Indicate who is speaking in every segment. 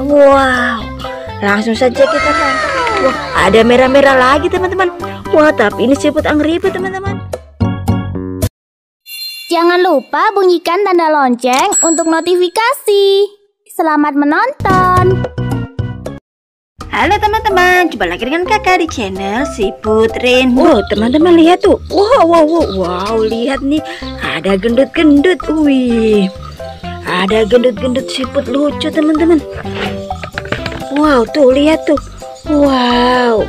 Speaker 1: Wow, langsung saja kita tangkap. Wah, ada merah-merah lagi teman-teman. Wah, tapi ini siput angribe teman-teman.
Speaker 2: Jangan lupa bunyikan tanda lonceng untuk notifikasi. Selamat menonton.
Speaker 1: Halo teman-teman, jumpa lagi dengan kakak di channel Siput Rainbow. Wow, teman-teman lihat tuh. Wow, wow, wow, wow, lihat nih. Ada gendut-gendut. Wih. Ada gendut-gendut siput lucu teman-teman. Wow, tuh lihat tuh. Wow.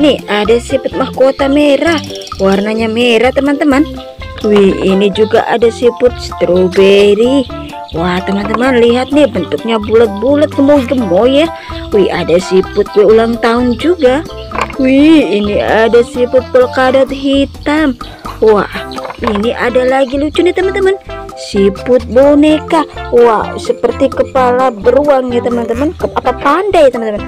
Speaker 1: Nih ada siput mahkota merah. Warnanya merah teman-teman. Wih, ini juga ada siput stroberi. Wah teman-teman lihat nih bentuknya bulat-bulat gemoy-gemoy ya Wih ada siput ulang tahun juga Wih ini ada siput polkadot hitam Wah ini ada lagi lucu nih teman-teman Siput boneka. Wah seperti kepala beruang ya teman-teman. Apa panda ya teman-teman?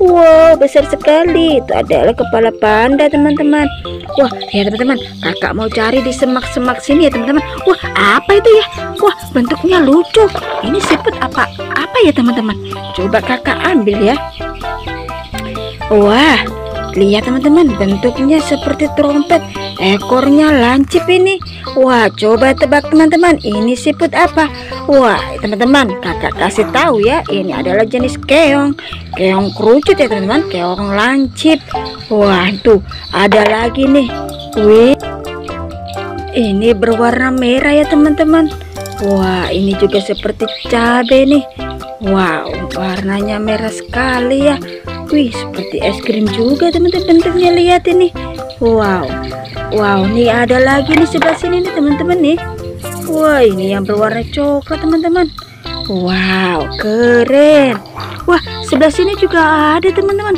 Speaker 1: Wow besar sekali. Itu adalah kepala panda teman-teman. Wah ya teman-teman. Kakak mau cari di semak-semak sini ya teman-teman. Wah apa itu ya? Wah bentuknya lucu. Ini siput apa apa ya teman-teman? Coba kakak ambil ya. Wah lihat teman-teman. Bentuknya seperti trompet Ekornya lancip ini. Wah coba tebak teman-teman. Ini siput apa? Wah teman-teman kakak kasih tahu ya Ini adalah jenis keong. Keong kerucut ya teman-teman. Keong lancip. Wah tuh ada lagi nih. Wih. Ini berwarna merah ya teman-teman. Wah ini juga seperti cabai nih. Wow warnanya merah sekali ya. Wih seperti es krim juga teman-teman. Bentuknya lihat ini Wow. Wow nih ada lagi nih sebelah sini nih teman-teman nih. Wah ini yang berwarna coklat teman-teman. Wow keren. Wah sebelah sini juga ada teman-teman.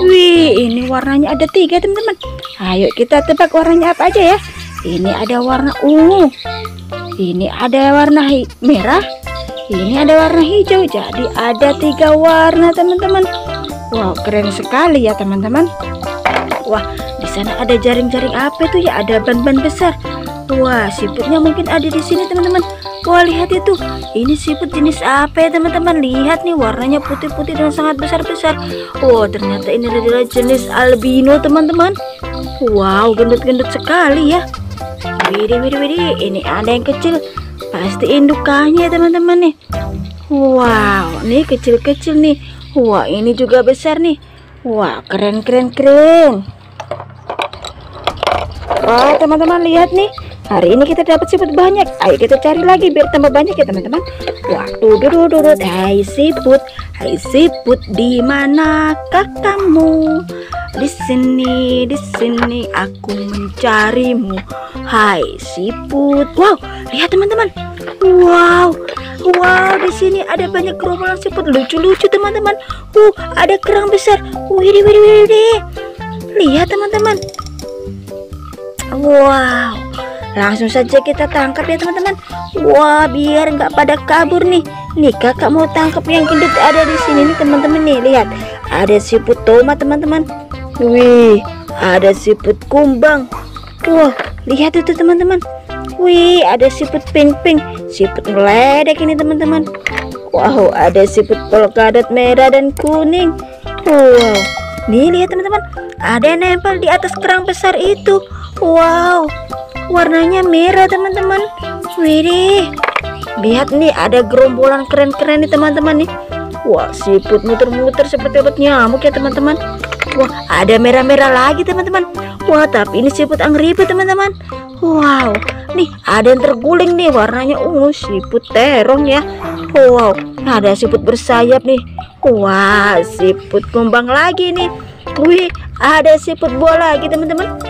Speaker 1: Wih ini warnanya ada tiga teman-teman. Ayo kita tebak warnanya apa aja ya. Ini ada warna ungu. Ini ada warna merah. Ini ada warna hijau. Jadi ada tiga warna teman-teman. Wow keren sekali ya teman-teman. Wah di sana ada jaring-jaring apa itu? Ya ada ban-ban besar. Wah siputnya mungkin ada di sini teman-teman. Wah lihat itu. Ini siput jenis apa ya teman-teman? Lihat nih warnanya putih-putih dan sangat besar-besar. Wah ternyata ini adalah jenis albino teman-teman. Wow gendut-gendut sekali ya. Widih widih widih. Ini ada yang kecil. Pasti indukannya teman-teman nih. Wow nih kecil-kecil nih. Wah ini juga besar nih. Wah keren keren keren Wah teman-teman lihat nih Hari ini kita dapat siput banyak. Ayo kita cari lagi biar tambah banyak ya teman-teman. Waktu duduk duduk. Hai siput, hai siput, di manakah kamu? Di sini, di sini aku mencarimu. Hai siput. Wow, lihat teman-teman. Wow, wow di sini ada banyak gerombolan siput lucu-lucu teman-teman. Uh, ada kerang besar. Widih, widih, widih. Lihat teman-teman. Wow Langsung saja kita tangkap ya teman-teman. Wah, biar nggak pada kabur nih. Nih kakak mau tangkap yang gendut ada di sini nih teman-teman nih. Lihat, ada siput tomat teman-teman. Wih, ada siput kumbang. Wah, lihat itu teman-teman. Wih, ada siput pink-pink, siput meledek ini teman-teman. Wow, ada siput polkadot merah dan kuning. Wow, nih lihat teman-teman, ada nempel di atas kerang besar itu. Wow, warnanya merah teman-teman. Widih lihat nih ada gerombolan keren-keren nih teman-teman nih. Wah siput muter-muter seperti obat nyamuk ya teman-teman. Wah ada merah-merah lagi teman-teman. Wah tapi ini siput angribe teman-teman. Wow nih ada yang terguling nih warnanya. Ungu siput terong ya. Wow ada siput bersayap nih. Wah siput kumbang lagi nih. Wih ada siput bola lagi teman-teman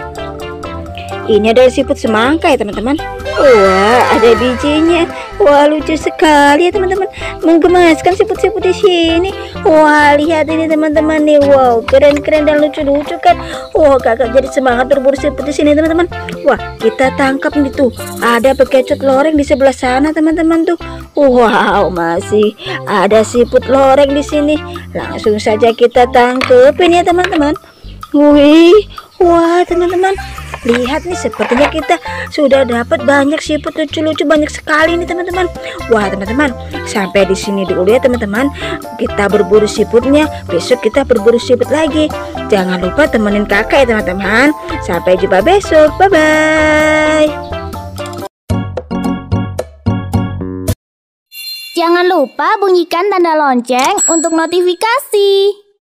Speaker 1: ini ada siput semangka ya teman-teman. Wah ada bijinya. Wah lucu sekali ya teman-teman. Menggemaskan siput-siput di sini. Wah lihat ini teman-teman nih. Wow keren-keren dan lucu-lucu kan? Wah kakak jadi semangat berburu siput di sini teman-teman. Wah kita tangkap nih tuh. Ada bekecot loreng di sebelah sana teman-teman tuh. Wow masih ada siput loreng di sini. Langsung saja kita tangkepin ya teman-teman. Wih Wah teman-teman lihat nih sepertinya kita sudah dapat banyak siput lucu-lucu banyak sekali nih teman-teman. Wah teman-teman sampai di sini dulu ya teman-teman. Kita berburu siputnya, besok kita berburu siput lagi. Jangan lupa temenin kakak ya teman-teman. Sampai jumpa besok, bye bye.
Speaker 2: Jangan lupa bunyikan tanda lonceng untuk notifikasi.